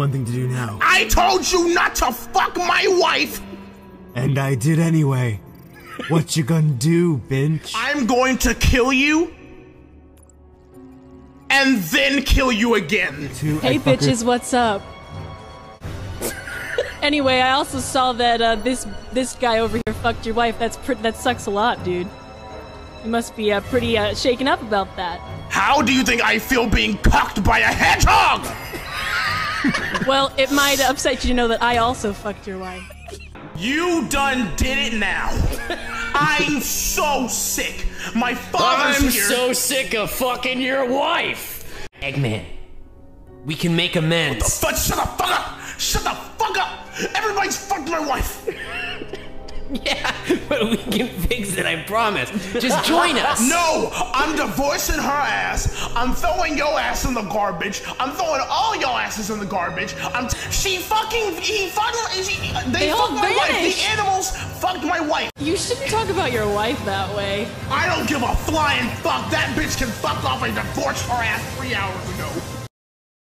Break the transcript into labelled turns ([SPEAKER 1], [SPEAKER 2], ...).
[SPEAKER 1] one thing to do now.
[SPEAKER 2] I told you not to fuck my wife!
[SPEAKER 1] And I did anyway. What you gonna do, bitch?
[SPEAKER 2] I'm going to kill you and then kill you again.
[SPEAKER 1] Two
[SPEAKER 3] Hey bitches, what's up? anyway, I also saw that uh, this this guy over here fucked your wife. That's pr- that sucks a lot, dude. You must be uh, pretty uh, shaken up about that.
[SPEAKER 2] How do you think I feel being cocked by a hedgehog?
[SPEAKER 3] Well, it might upset you to know that I also fucked your wife.
[SPEAKER 2] You done did it now. I'm so sick. My father's
[SPEAKER 4] I'm
[SPEAKER 2] here.
[SPEAKER 4] so sick of fucking your wife. Eggman, we can make amends.
[SPEAKER 2] But shut the fuck up! Shut the fuck up! Everybody's fucked my wife.
[SPEAKER 4] Yeah, but we can fix it, I promise. Just join us.
[SPEAKER 2] No, I'm divorcing her ass. I'm throwing your ass in the garbage. I'm throwing all your asses in the garbage. I'm. she fucking. He fucking. She, they,
[SPEAKER 3] They all
[SPEAKER 2] fucked my wife. The animals fucked my wife.
[SPEAKER 3] You shouldn't talk about your wife that way.
[SPEAKER 2] I don't give a flying fuck. That bitch can fuck off. I divorced her ass three hours ago.